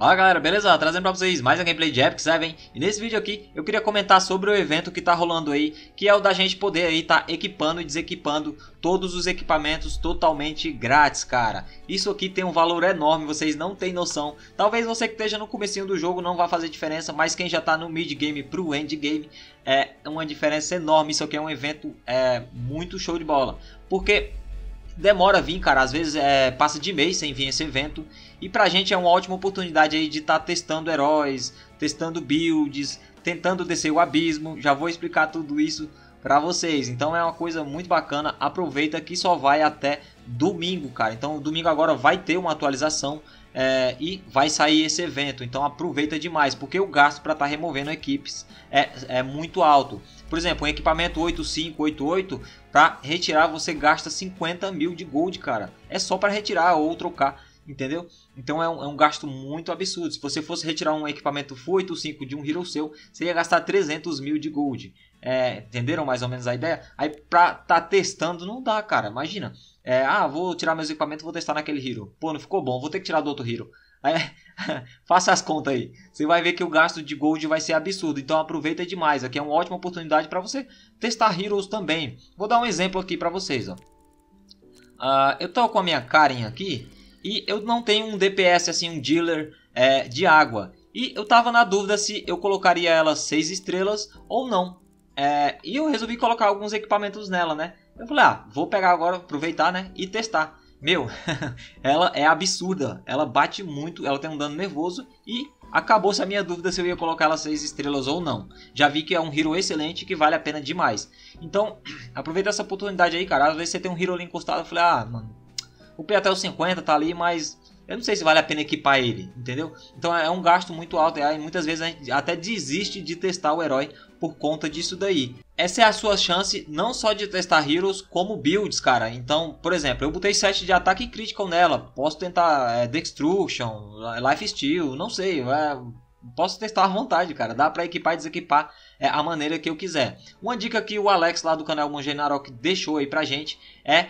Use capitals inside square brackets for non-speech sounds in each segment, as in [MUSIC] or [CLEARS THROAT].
Fala galera, beleza? Trazendo pra vocês mais um gameplay de Epic 7 E nesse vídeo aqui eu queria comentar sobre o evento que tá rolando aí Que é o da gente poder aí tá equipando e desequipando todos os equipamentos totalmente grátis, cara. Isso aqui tem um valor enorme, vocês não têm noção. Talvez você que esteja no comecinho do jogo não vá fazer diferença Mas quem já tá no mid game pro end game É uma diferença enorme, isso aqui é um evento é, muito show de bola. Porque demora a vir, cara. Às vezes é, passa de mês sem vir esse evento. E pra gente é uma ótima oportunidade aí de estar tá testando heróis, testando builds, tentando descer o abismo. Já vou explicar tudo isso para vocês. Então é uma coisa muito bacana. Aproveita que só vai até domingo, cara. Então domingo agora vai ter uma atualização é, e vai sair esse evento. Então aproveita demais, porque o gasto para estar tá removendo equipes é, é muito alto. Por exemplo, um equipamento 8588 para retirar você gasta 50 mil de gold, cara. É só para retirar ou trocar, entendeu? Então é um, é um, gasto muito absurdo. Se você fosse retirar um equipamento Full 85 de um hero seu, você ia gastar 300 mil de gold. É, entenderam mais ou menos a ideia? Aí pra tá testando não dá, cara. Imagina. É, ah, vou tirar meus equipamentos vou testar naquele hero. Pô, não ficou bom, vou ter que tirar do outro hero. Aí, [LAUGHS] faça as contas aí. Você vai ver que o gasto de gold vai ser absurdo. Então aproveita demais. Aqui é uma ótima oportunidade para você testar heroes também. Vou dar um exemplo aqui para vocês. Ó. Uh, eu tô com a minha Karen aqui e eu não tenho um DPS assim, um dealer é, de água. E eu tava na dúvida se eu colocaria ela 6 estrelas ou não. É, e eu resolvi colocar alguns equipamentos nela, né? Eu falei, ah, vou pegar agora, aproveitar, né? E testar. Meu, [LAUGHS] ela é absurda. Ela bate muito, ela tem um dano nervoso e acabou-se a minha dúvida se eu ia colocar ela 6 estrelas ou não. Já vi que é um hero excelente que vale a pena demais. Então, [CLEARS THROAT] aproveita essa oportunidade aí, cara. Às vezes você tem um hero ali encostado, eu falei, ah, mano, o até os 50 tá ali, mas eu não sei se vale a pena equipar ele, entendeu? Então é um gasto muito alto e muitas vezes a gente até desiste de testar o herói por conta disso daí. Essa é a sua chance não só de testar heroes, como builds, cara. Então, por exemplo, eu botei 7 de ataque critical nela. Posso tentar é, Destruction, Life Steal, não sei. É, posso testar à vontade, cara. Dá pra equipar e desequipar é, a maneira que eu quiser. Uma dica que o Alex lá do canal Mongenarok deixou aí pra gente é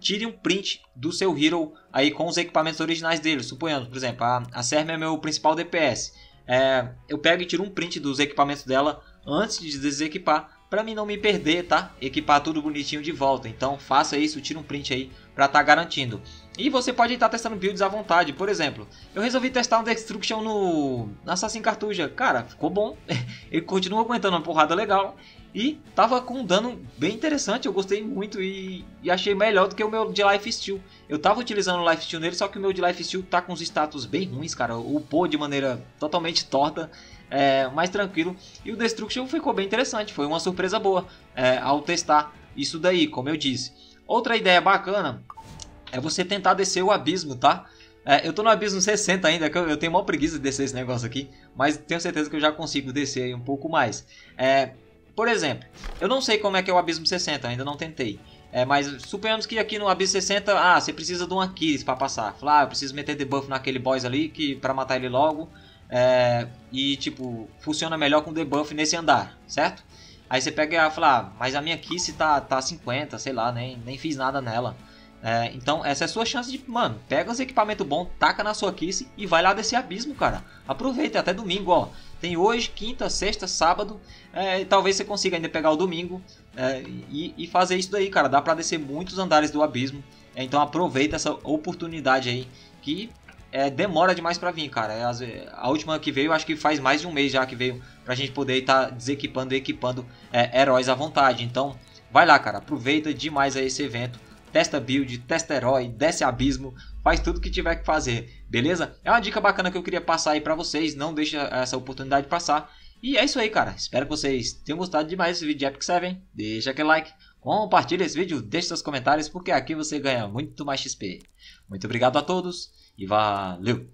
tire um print do seu hero aí com os equipamentos originais dele. Suponhamos, por exemplo, a, a Serma é meu principal DPS. É, eu pego e tiro um print dos equipamentos dela antes de desequipar para mim não me perder, tá? Equipar tudo bonitinho de volta. Então faça isso, tira um print aí para estar tá garantindo. E você pode estar testando builds à vontade. Por exemplo, eu resolvi testar um Destruction no Assassin Cartuja. Cara, ficou bom. [LAUGHS] Ele continua aguentando uma porrada legal. E tava com um dano bem interessante, eu gostei muito e, e, achei melhor do que o meu de Life Steal. Eu tava utilizando o Life Steal nele, só que o meu de Life Steal tá com os status bem ruins, cara. O pô de maneira totalmente torta é, mais tranquilo. E o Destruction ficou bem interessante, foi uma surpresa boa é, ao testar isso daí, como eu disse. Outra ideia bacana é você tentar descer o abismo, tá? É, eu tô no abismo 60 ainda, que eu, eu tenho maior preguiça de descer esse negócio aqui, mas tenho certeza que eu já consigo descer um pouco mais. É, por exemplo, eu não sei como é que é o abismo 60, ainda não tentei. É, mas suponhamos que aqui no Abismo 60, ah, você precisa de um Aquiles para passar. Falar, ah, eu preciso meter debuff naquele boss ali que para matar ele logo. É, e tipo, funciona melhor com debuff nesse andar, certo? Aí você pega e fala, ah, mas a minha Kiss tá, tá 50, sei lá, nem, nem fiz nada nela. É, então essa é a sua chance de, mano, pega os equipamentos bons, taca na sua Kiss e vai lá desse abismo, cara. Aproveita até domingo, ó. Tem hoje, quinta, sexta, sábado. É, talvez você consiga ainda pegar o domingo é, e, e, fazer isso daí, cara. Dá pra descer muitos andares do abismo. É, então aproveita essa oportunidade aí que é, demora demais para vir, cara. É, a última que veio, acho que faz mais de um mês já que veio pra gente poder estar tá desequipando e equipando heróis à vontade. Então, vai lá, cara. Aproveita demais esse evento. Testa build, testa herói, desce abismo, faz tudo que tiver que fazer, beleza? É uma dica bacana que eu queria passar aí pra vocês. Não deixa essa oportunidade passar. E é isso aí, cara. Espero que vocês tenham gostado demais desse vídeo de Epic 7. Deixa aquele like, compartilha esse vídeo, deixe seus comentários, porque aqui você ganha muito mais XP. Muito obrigado a todos e valeu!